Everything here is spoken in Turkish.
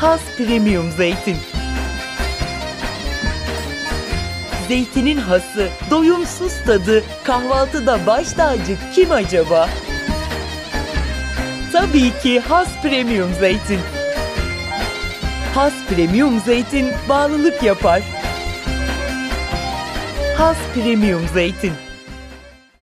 Has Premium Zeytin. Zeytinin hası, doyumsuz tadı, kahvaltıda baş tacı kim acaba? Tabii ki Has Premium Zeytin. Has Premium Zeytin bağlılık yapar. Has Premium Zeytin.